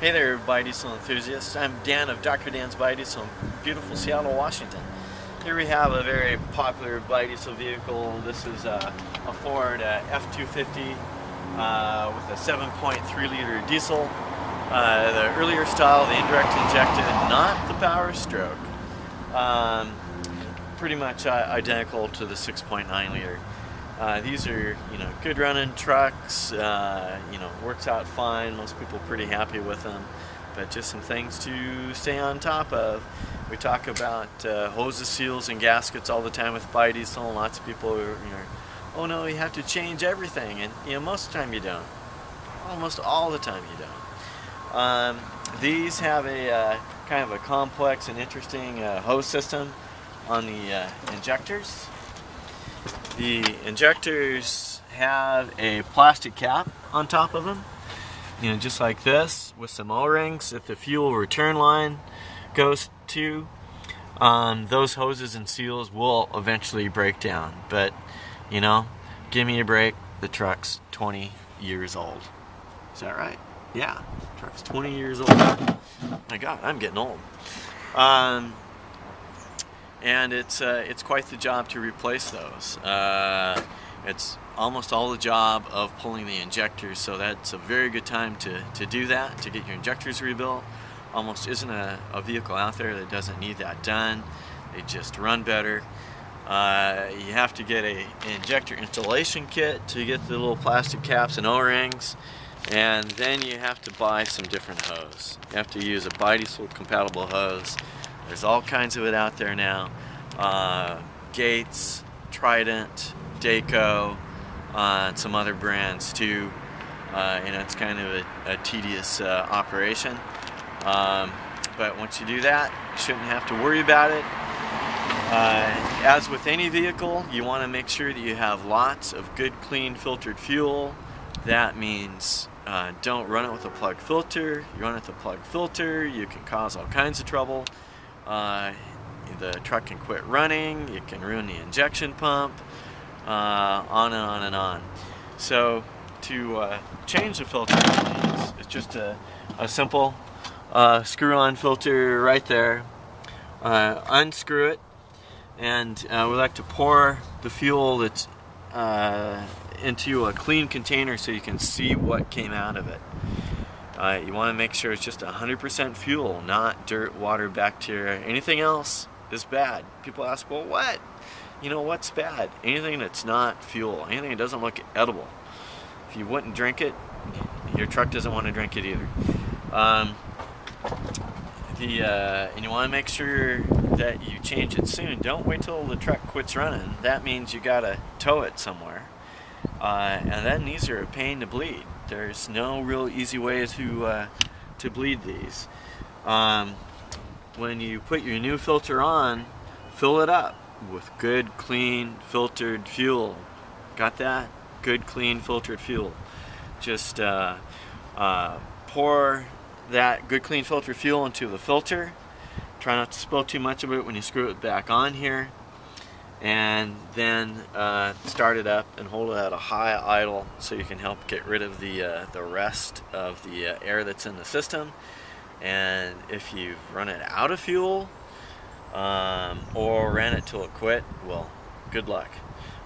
Hey there, biodiesel enthusiasts. I'm Dan of Dr. Dan's Biodiesel beautiful Seattle, Washington. Here we have a very popular biodiesel vehicle. This is a, a Ford uh, F-250 uh, with a 7.3 liter diesel. Uh, the earlier style, the indirect injected, not the power stroke. Um, pretty much uh, identical to the 6.9 liter. Uh, these are, you know, good running trucks. Uh, you know, works out fine. Most people pretty happy with them. But just some things to stay on top of. We talk about uh, hoses, seals, and gaskets all the time with biodiesel. And lots of people are, you know, oh no, you have to change everything. And you know, most of the time you don't. Almost all the time you don't. Um, these have a uh, kind of a complex and interesting uh, hose system on the uh, injectors. The injectors have a plastic cap on top of them, you know, just like this, with some O-rings that the fuel return line goes to. Um, those hoses and seals will eventually break down, but you know, give me a break. The truck's 20 years old. Is that right? Yeah, truck's 20 years old. My God, I'm getting old. Um, and it's uh, it's quite the job to replace those. Uh, it's almost all the job of pulling the injectors, so that's a very good time to, to do that, to get your injectors rebuilt. Almost isn't a, a vehicle out there that doesn't need that done. They just run better. Uh, you have to get a injector installation kit to get the little plastic caps and O-rings and then you have to buy some different hose. You have to use a biodiesel compatible hose there's all kinds of it out there now. Uh, Gates, Trident, Dayco, uh, some other brands too. Uh, you know, it's kind of a, a tedious uh, operation. Um, but once you do that, you shouldn't have to worry about it. Uh, as with any vehicle, you want to make sure that you have lots of good, clean, filtered fuel. That means uh, don't run it with a plug filter. You run it with a plug filter, you can cause all kinds of trouble. Uh, the truck can quit running, it can ruin the injection pump, uh, on and on and on. So to uh, change the filter, it's, it's just a, a simple uh, screw-on filter right there. Uh, unscrew it, and uh, we like to pour the fuel that's into a clean container so you can see what came out of it. Uh, you want to make sure it's just 100% fuel, not dirt, water, bacteria. Anything else is bad. People ask, well, what? You know, what's bad? Anything that's not fuel, anything that doesn't look edible. If you wouldn't drink it, your truck doesn't want to drink it either. Um, the uh, and you want to make sure that you change it soon. Don't wait till the truck quits running. That means you gotta tow it somewhere, uh, and then these are a pain to bleed. There's no real easy way to uh, to bleed these. Um, when you put your new filter on, fill it up with good, clean, filtered fuel. Got that? Good, clean, filtered fuel. Just uh, uh, pour that good, clean, filtered fuel into the filter. Try not to spill too much of it when you screw it back on here and then uh, start it up and hold it at a high idle so you can help get rid of the uh, the rest of the uh, air that's in the system. And if you've run it out of fuel um, or ran it till it quit well good luck.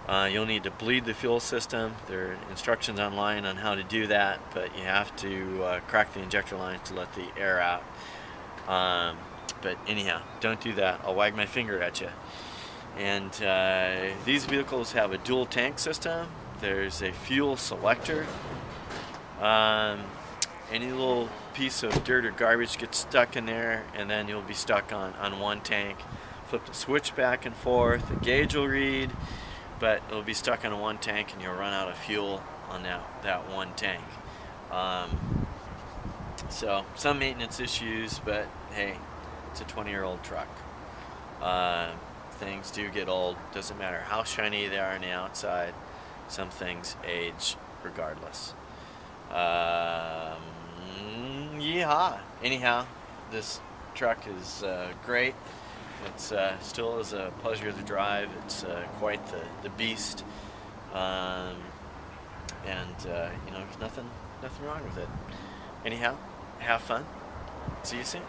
Uh, you'll need to bleed the fuel system. There are instructions online on how to do that but you have to uh, crack the injector lines to let the air out. Um, but anyhow don't do that. I'll wag my finger at you and uh, these vehicles have a dual tank system. There's a fuel selector. Um, any little piece of dirt or garbage gets stuck in there and then you'll be stuck on, on one tank. Flip the switch back and forth, the gauge will read, but it'll be stuck on one tank and you'll run out of fuel on that, that one tank. Um, so some maintenance issues, but hey, it's a 20 year old truck. Uh, things do get old. Doesn't matter how shiny they are on the outside. Some things age regardless. Um, yeehaw. Anyhow, this truck is uh, great. It's uh, still is a pleasure to drive. It's uh, quite the, the beast. Um, and uh, you know, nothing nothing wrong with it. Anyhow, have fun. See you soon.